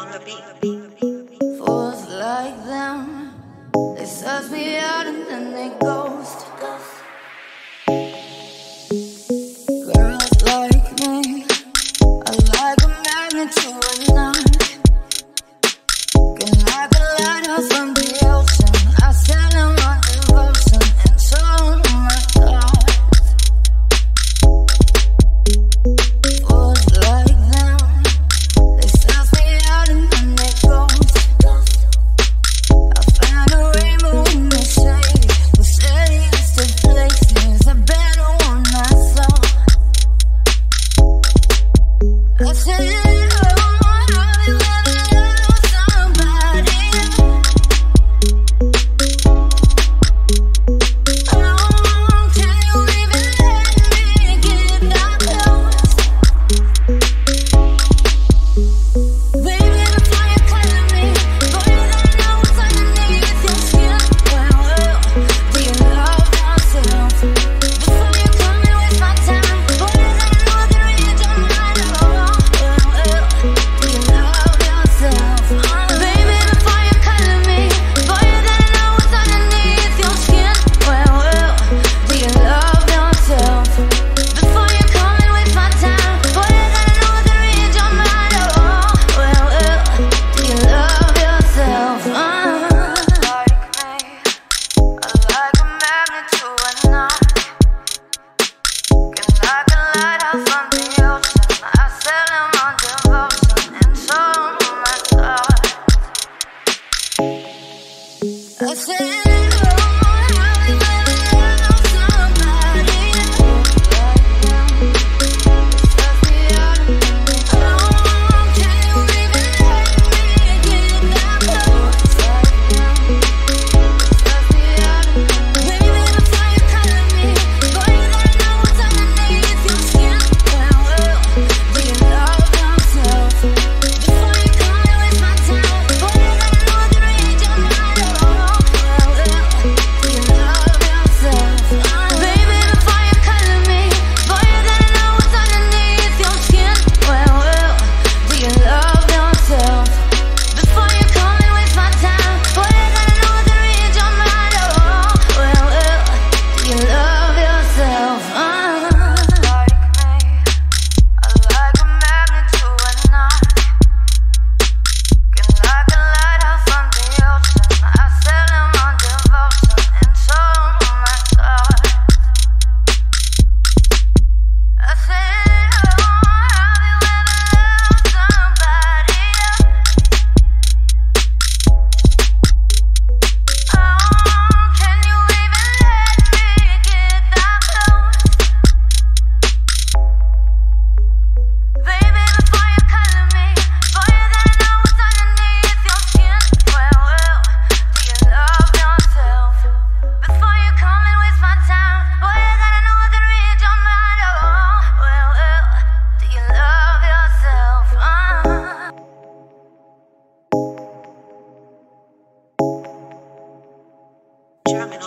on the beat. Fools like them, they serve me up.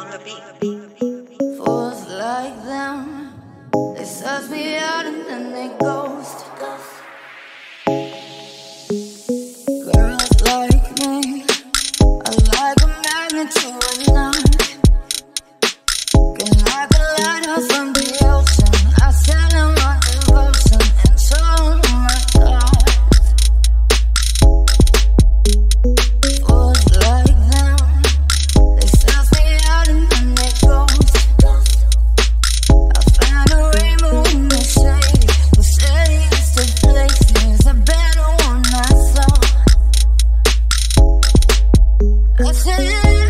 on the beat. Fools like them, they suss me out and then they ghost. Girls like me, I like a magnet I say